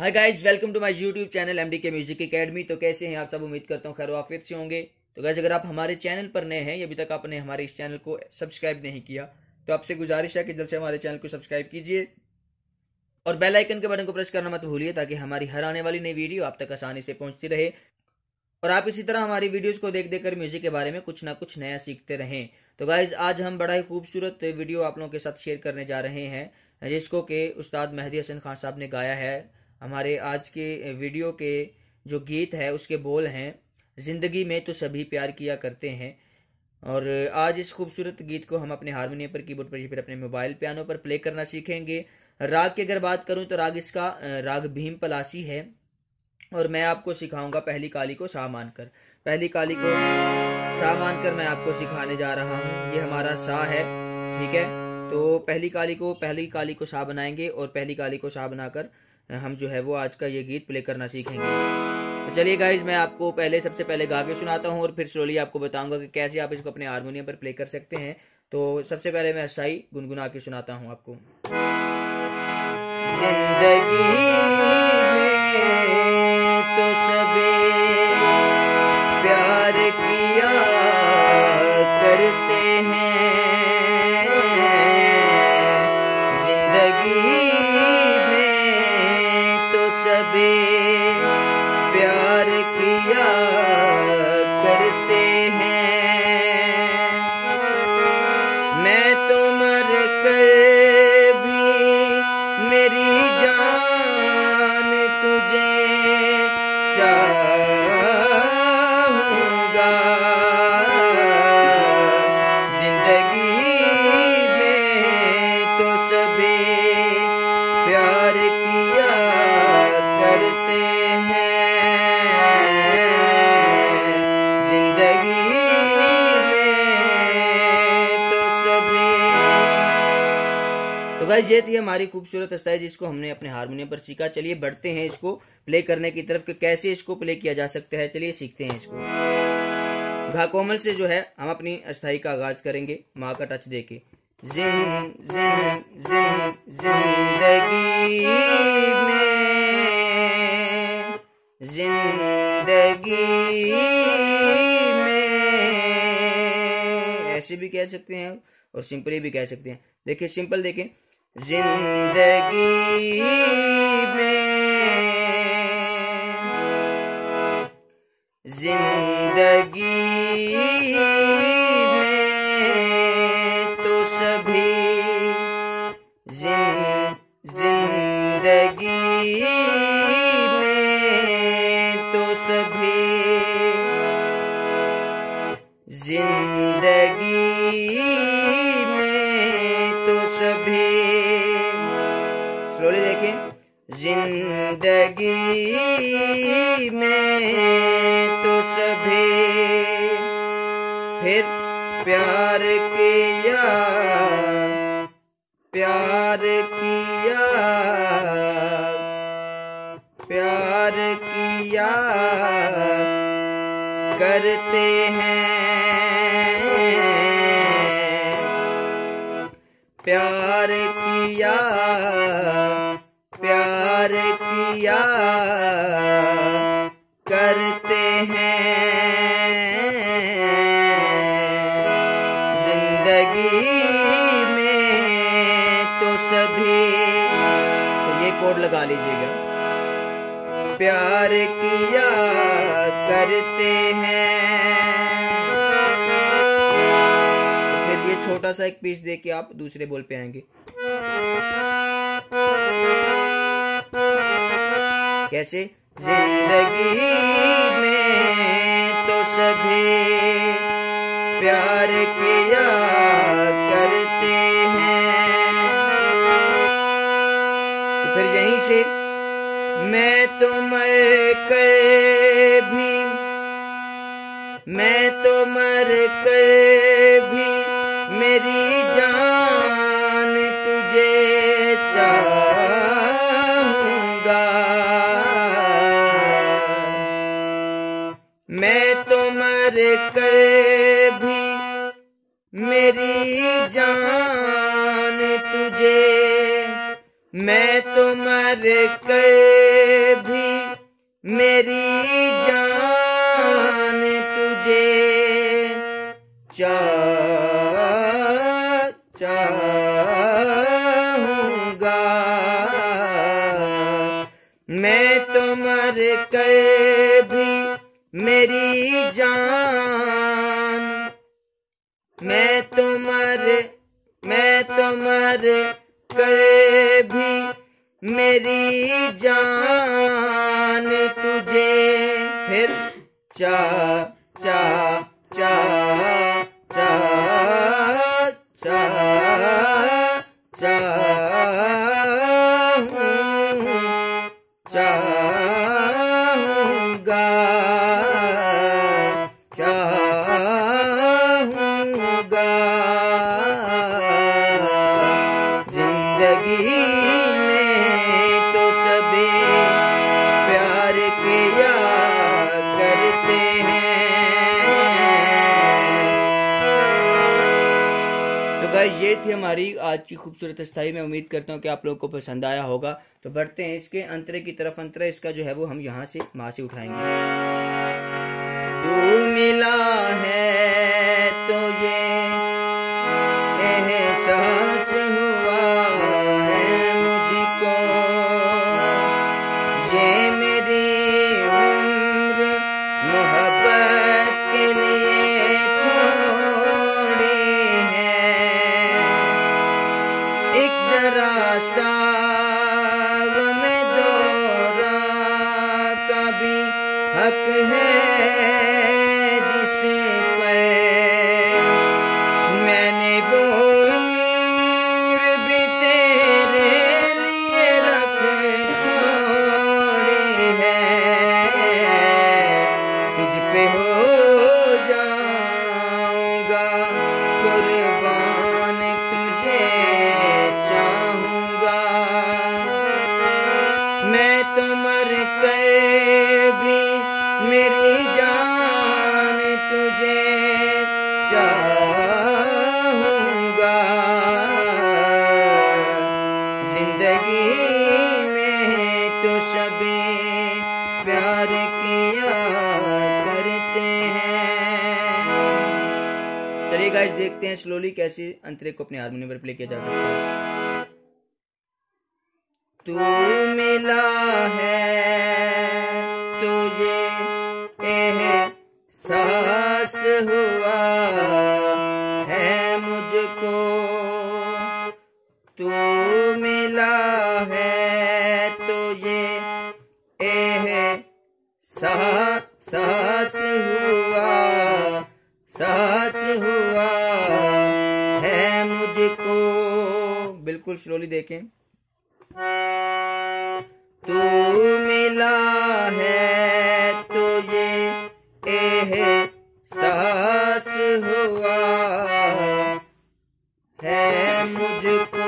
Hi guys welcome to my YouTube channel MD के music academy तो कैसे हैं आप सब? उम्मीद करता हूँ खैर वाफियत से होंगे। तो गाइस अगर आप हमारे चैनल पर नए हैं, अभी तक आपने हमारे इस चैनल को सब्सक्राइब नहीं किया तो आपसे गुजारिश है कि जल्द से हमारे चैनल को सब्सक्राइब कीजिए। और बेल आइकन के बटन को प्रेस करना मत भूलिए, ताकि हमारी हर आने वाली नई वीडियो आप तक आसानी से पहुँचती रहे। और आप इसी तरह हमारी वीडियोस को देख देख कर म्यूज़िक के बारे में कुछ ना कुछ नया सीखते रहें। तो गाइज़ आज हम बड़ा ही खूबसूरत वीडियो आप लोगों के साथ शेयर करने जा रहे हैं, जिसको के उस्ताद मेहदी हसन खान साहब ने गाया है। हमारे आज के वीडियो के जो गीत है, उसके बोल हैं, ज़िंदगी में तो सभी प्यार किया करते हैं। और आज इस खूबसूरत गीत को हम अपने हारमोनियम पर, कीबोर्ड पर फिर अपने मोबाइल पियानो पर प्ले करना सीखेंगे। राग की अगर बात करूँ तो राग इसका, राग भीम पलासी है। और मैं आपको सिखाऊँगा पहली काली को सा मानकर। पहली काली को सा मानकर मैं आपको सिखाने जा रहा हूँ। ये हमारा सा है, ठीक है? तो पहली काली को, पहली काली को सा बनाएँगे और पहली काली को सा बनाकर हम जो है वो आज का ये गीत प्ले करना सीखेंगे। तो चलिए गाइज़ मैं आपको पहले, सबसे पहले गा के सुनाता हूँ और फिर स्लोली आपको बताऊँगा कि कैसे आप इसको अपने हारमोनियम पर प्ले कर सकते हैं। तो सबसे पहले मैं शाही गुनगुना के सुनाता हूँ आपको। ज़िंदगी में तो हैं। गाइस ये थी हमारी खूबसूरत स्टाइल जिसको हमने अपने हारमोनियम पर सीखा। चलिए बढ़ते हैं इसको प्ले करने की तरफ़ कि कैसे इसको प्ले किया जा सकता है। चलिए सीखते हैं इसको। घा कोमल से जो है, हम अपनी अस्थाई का आगाज़ करेंगे। माँ का टच देके। जिन ऐसे भी कह सकते हैं और सिंपली भी कह सकते हैं। देखिए सिंपल देखें। ज़िंदगी में। ज़िंदगी ज़िंदगी में तो सभी। फिर प्यार किया प्यार किया प्यार किया, करते हैं। प्यार किया किया करते हैं। ज़िंदगी में तो सभी तो ये कोड लगा लीजिएगा। प्यार किया करते हैं। फिर ये छोटा सा एक पीस दे आप दूसरे बोल पे आएँगे। कैसे? ज़िंदगी में तो सभी प्यार किया करते हैं। तो फिर यहीं से मैं तो मर कर भी, मैं तो मर कर भी मेरी मैं तो मर कर भी मेरी जान तुझे। मैं तो मर कर मेरी जान तुझे। चाह चाहूँगा मैं तो मर कर भी मेरी जान। मैं तुमर मैं तुमर मर कर भी मेरी जान तुझे फिर चा थी हमारी आज की खूबसूरत स्थायी में उम्मीद करता हूँ कि आप लोगों को पसंद आया होगा। तो बढ़ते हैं इसके अंतरे की तरफ़। अंतरा इसका जो है वो हम यहाँ से माँ से उठाएँगे। तू मिला है तो ये एहसास हक है। मेरी जान तुझे चाहूँगा। ज़िंदगी में तो सभी प्यार किया करते हैं। चलिए गाइस देखते हैं स्लोली कैसे अंतरे को अपने हारमोनियम पर प्ले किया जा सकता है। तू मिला है एहसास हुआ सास हुआ है मुझको बिल्कुल स्लोली देखें तू मिला है तुझे एहसास हुआ है मुझको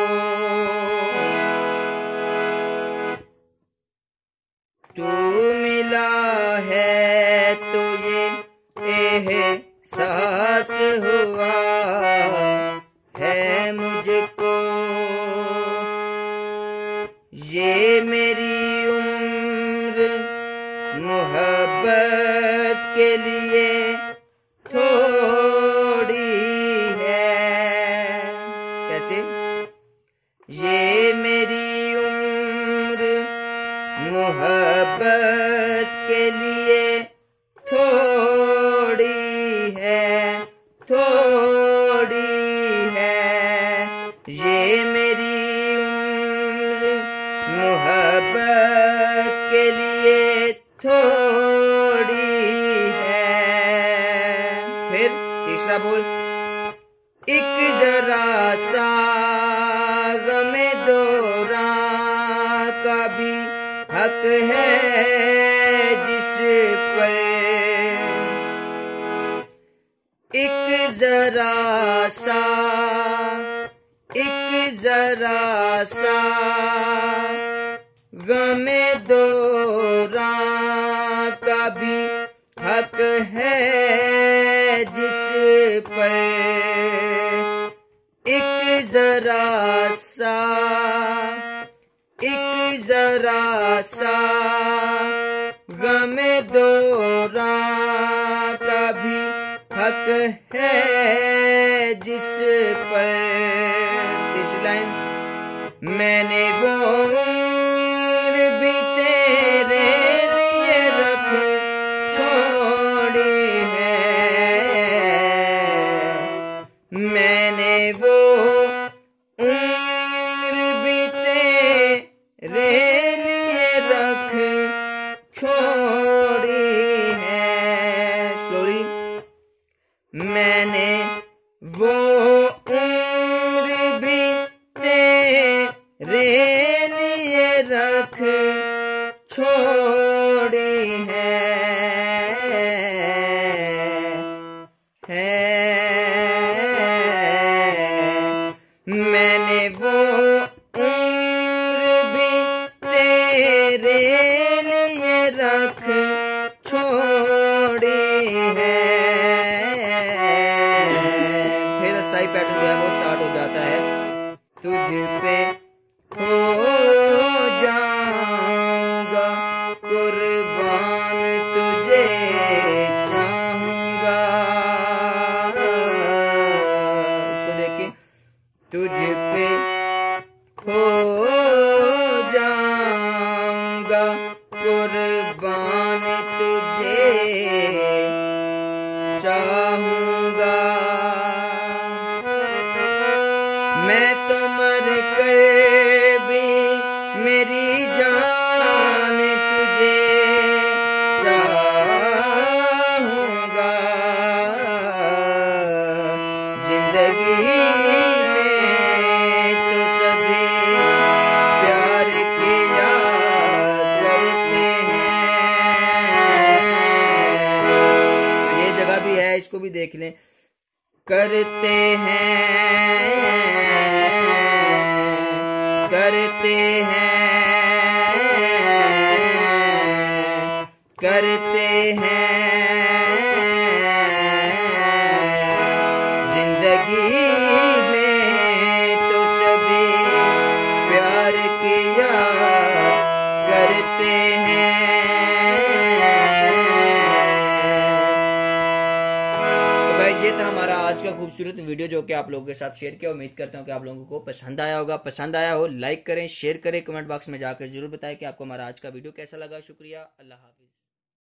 मोहब्बत के लिए थोड़ी है। कैसे? ये मेरी उम्र मोहब्बत के लिए तीसरा बोल। एक जरा सा गमे दोरा का हक है जिस पर। एक जरा सा, एक जरा सा गमे दोरा का भी हक है जिस पर। एक जरा सा, एक जरा सा दौरान का भी हक है जिस पर। इस लाइन मैंने वो मैंने मैं तो मर कर इसको भी देख लें। करते हैं करते हैं। खूबसूरत वीडियो जो कि आप लोगों के साथ शेयर किया, उम्मीद करता हूँ कि आप लोगों को पसंद आया होगा। पसंद आया हो लाइक करें शेयर करें कमेंट बॉक्स में जाकर ज़रूर बताएँ कि आपको हमारा आज का वीडियो कैसा लगा। शुक्रिया, अल्लाह हाफिज।